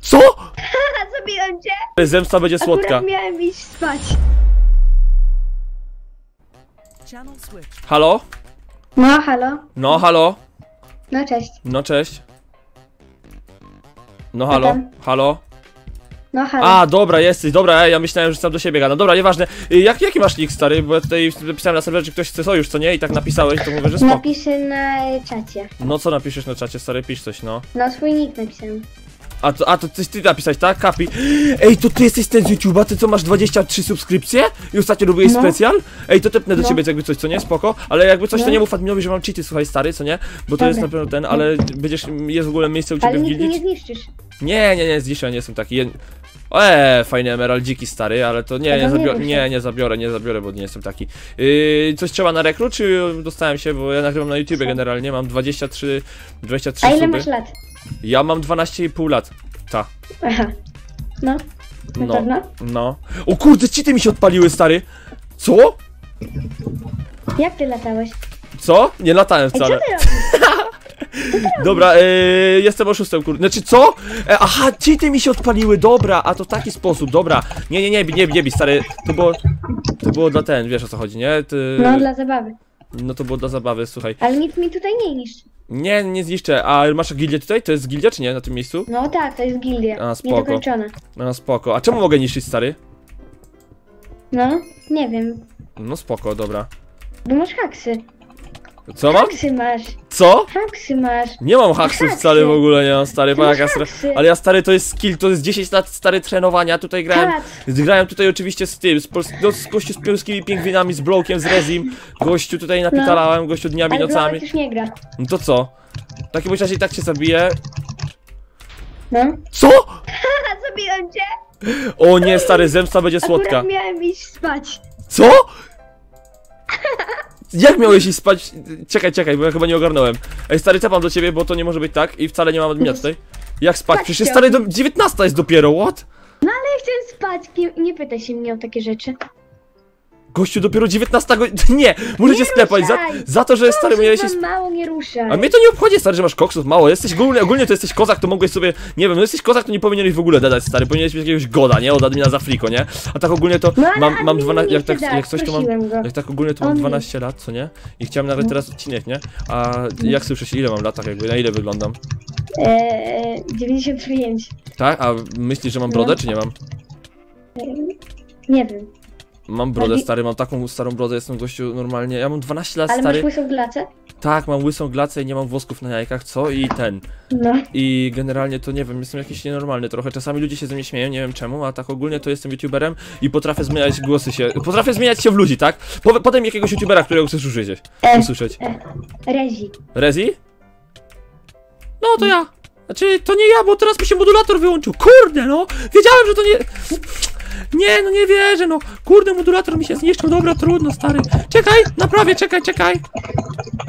Co? Zabiłem cię! Zemsta będzie słodka. Akurat miałem iść spać. Channel switch. Halo? No, halo? No, halo? No, cześć. No, cześć. No, halo? tam? Halo? No, halo. A, dobra, jesteś, dobra, ej, ja myślałem, że sam do siebie gadam. Dobra, nieważne. Y, Jak, jaki masz nick, stary? Bo ja tutaj napisałem na serwerze, że ktoś chce sojusz, co nie? I tak napisałeś, to mówię, że spoko. Napiszę na e, czacie. No, co napiszesz na czacie, stary? Pisz coś, no. No, swój nick napisałem. A to, a to ty, ty napisałeś, tak? Kapi. Ej, to ty jesteś ten z YouTube'a, ty co masz 23 subskrypcje? I ostatnio robiłeś No. specjal? Ej, to tepnę do No. ciebie jakby coś, co nie? Spoko. Ale jakby coś, to No. nie mów adminowi, że mam cheaty, słuchaj, stary, co nie? Bo to jest na pewno ten, ale będziesz, jest w ogóle miejsce u ciebie Ale w gildii? nie zniszczysz. Nie, nie, nie, zdziszę, nie jestem taki. Eee, fajne emeraldziki stary, ale to nie, nie nie nie, nie zabiorę, nie zabiorę, bo nie jestem taki. Yy, coś trzeba na rekrut, czy dostałem się, bo ja nagrywam na YouTubie generalnie, mam 23, 23 A ile suby. masz lat? Ja mam 12,5 lat. Ta. Aha. No, na No, pewno? no. O kurde, cheaty mi się odpaliły, stary. Co? Jak ty latałeś? Co? Nie latałem Ej, co wcale. ty robisz? Dobra, yy, jestem oszustem, kurde. Znaczy, co? E, aha, cheaty mi się odpaliły, dobra, a to w taki sposób, dobra. Nie, nie, nie, nie, nie, nie, stary, to było, to było dla ten, wiesz o co chodzi, nie? Ty, No, dla zabawy. no to było dla zabawy, słuchaj. Ale nic mi tutaj nie niszczy. Nie, nie zniszczę, a masz gildię tutaj? To jest gildia, czy nie, na tym miejscu? No tak, to jest gildia. A, spoko. Niedokończona. No spoko. A czemu mogę niszczyć, stary? No, nie wiem. No spoko, dobra. Bo masz haksy. Co mam? Haksy masz. Co? Haksy masz. Nie mam Haksy. wcale w ogóle, nie mam stary, Ty masz jaka stra... haksy. Ale ja stary to jest skill, to jest 10 lat stary trenowania, tutaj grałem... Tak. Grałem tutaj oczywiście z tym, z, pols... no, z gościu z polskimi pingwinami, z Blokiem, z Rezim. Gościu tutaj napitalałem, gościu dniami, Ale nocami. Blowek już nie gra. No to co? W takim razie i tak cię zabiję. No. Co? A zabiłem cię! O nie, stary, zemsta będzie słodka. Akurat miałem iść spać. Co? Jak miałeś iść spać? Czekaj, czekaj, bo ja chyba nie ogarnąłem. Ej, stary, cepam do ciebie, bo to nie może być tak i wcale nie mam admina tutaj. Jak spać? Tak Przecież stary, do 19 jest dopiero, what? No ale ja chciałem spać. Nie, nie pytaj się mnie o takie rzeczy. Gościu, dopiero 19 godzin. Nie! Możecie Nie sklepać za, za to, że stary miałeś Mam mało, nie ruszaj. A mnie to nie obchodzi, stary, że masz koksów mało. Jesteś ogólnie, ogólnie to jesteś kozak, to mogłeś sobie. Nie wiem, no jesteś kozak, to nie powinieneś w ogóle dodać, stary. Powinieneś mieć jakiegoś goda, nie? Od admina za fliko, nie? A tak ogólnie to No, mam, mam admin 12. nie Jak, tak, jak coś to mam. Jak tak ogólnie to mam On nie. 12 lat, co nie? I chciałem nagrać No. teraz odcinek, nie? A jak słyszysz, ile mam latach, jakby, na ile wyglądam? Eee, 95. Tak? A myślisz, że mam brodę, No. czy nie mam? Nie wiem. Mam brodę, stary, mam taką starą brodę, jestem gościu normalnie. Ja mam 12 lat, Ale stary. masz łysą glacę? Tak, mam łysą glacę i nie mam włosków na jajkach, co? I ten. No. I generalnie to nie wiem, jestem jakiś nienormalny trochę. Czasami ludzie się ze mnie śmieją, nie wiem czemu, a tak ogólnie to jestem youtuberem i potrafię zmieniać głosy się. Potrafię zmieniać się w ludzi, tak? Po, potem jakiegoś youtubera, którego chcesz usłyszeć. E. usłyszeć. Rezi. Rezi? No to ja. Znaczy, to nie ja, bo teraz mi się modulator wyłączył. Kurde, no! Wiedziałem, że to nie. Nie, no nie wierzę, no. Kurde, modulator mi się zniszczył. Dobra, trudno, stary. Czekaj, naprawię, czekaj, czekaj.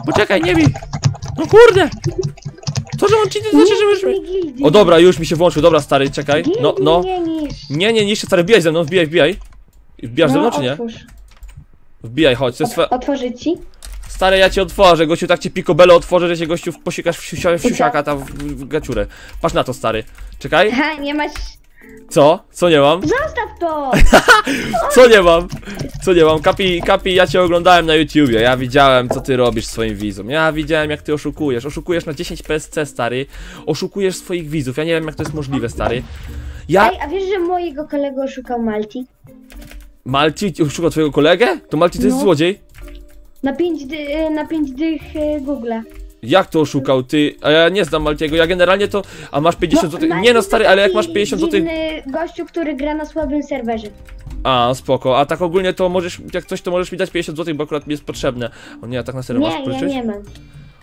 Poczekaj, nie bij. No kurde. To, że on ci to znaczy, że. O dobra, już mi się włączył, dobra stary, czekaj. No, no. nie. Nie, nie, niszczy stary, wbijaj ze mną, wbijaj, wbijaj. Wbijasz ze mną, No, czy nie? otwórz. Wbijaj, chodź, to jest twoja... Otworzyć ci? Stary, ja ci otworzę, gościu, tak ci picobello otworzę, że się gościu posikasz w, siusia, w siusiaka tam w, w gaciurę. Patrz na to, stary. Czekaj. Ha, nie masz... Co? Co nie mam? Zostaw to! Co nie mam? Co nie mam? Kapi, Kapi, ja cię oglądałem na YouTubie, ja widziałem, co ty robisz swoim widzom. Ja widziałem, jak ty oszukujesz. Oszukujesz na 10 PSC, stary. Oszukujesz swoich widzów, ja nie wiem, jak to jest możliwe, stary. Ja... Ej, a wiesz, że mojego kolego oszukał Malti? Malci oszukał twojego kolegę? To Malci to jest No. złodziej? Na pięć, dy, e, na pięć dych e, Google'a. Jak to oszukał ty? A ja nie znam Maltiego, ja generalnie to. A masz 50 zł. Malti Nie no stary, ale jak masz 50 zł. gościu, który gra na słabym serwerze. A, spoko. A tak ogólnie to możesz, jak coś to możesz mi dać 50 zł, bo akurat mi jest potrzebne. O nie, a tak na serio masz Nie, pożyczyć? nie mam.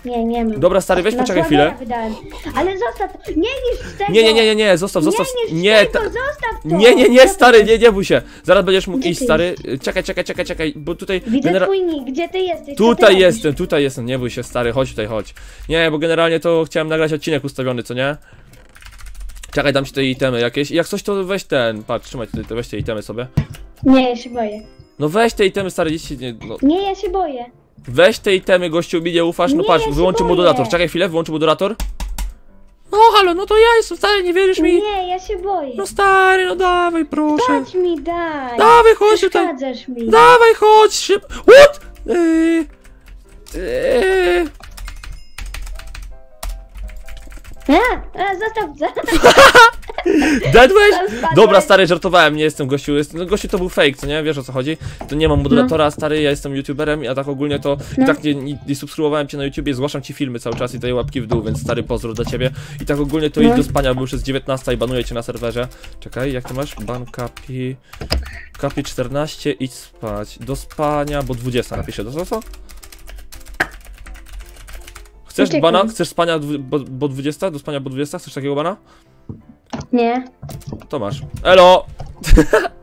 Nie, nie mam. Dobra, stary, weź Na poczekaj chwilę. Wydałem. Ale zostaw, nie niż tego! Nie, nie, nie, nie, nie, zostaw, zostaw. Nie niż Nie, tego, ta... zostaw to! nie, nie, nie, stary, nie, nie bój się. Zaraz będziesz mógł Gdzie iść, ty stary. Czekaj, czekaj, czekaj, czekaj, bo tutaj. Widzę genera- twój nick, gdzie ty jesteś? Co ty Tutaj robisz? jestem, tutaj jestem, nie bój się, stary, chodź tutaj, chodź. Nie, bo generalnie to chciałem nagrać odcinek ustawiony, co nie? Czekaj, dam ci te itemy jakieś. Jak coś to weź ten, patrz, trzymaj tutaj, weź te itemy sobie. Nie, ja się boję. No weź te itemy, stary, dzieci, nie, no. Nie, ja się boję. Weź te itemy, gościu, mi nie ufasz, no Nie, patrz, ja wyłączy modulator. Czekaj chwilę, wyłączy modulator. No halo, no to ja jestem stary, nie wierzysz mi? Nie, ja się boję. No stary, no dawaj, proszę. Patrz mi, daj. Dawaj, chodź tutaj. Mi. Dawaj, chodź, szyb... What? Yy... Yy... A, a, zostaw, za- Spadłeś. Dobra, stary, żartowałem, nie jestem gościu, jest, no gościu to był fake, co nie? Wiesz o co chodzi? To nie mam modulatora, stary, ja jestem youtuberem, a tak ogólnie to i No. tak nie, nie, nie subskrybowałem cię na YouTubie, zgłaszam ci filmy cały czas i daję łapki w dół, więc stary, pozdro dla ciebie. I tak ogólnie to No. idź do spania, bo już jest 19 i banuję cię na serwerze. Czekaj, jak to masz? Ban kapi... Kapi 14, idź spać. Do spania, bo 20 napiszę, to co? co? Chcesz bana? Chcesz spania bo, bo 20? Do spania bo 20? Chcesz takiego bana? Nie. To masz. Elo!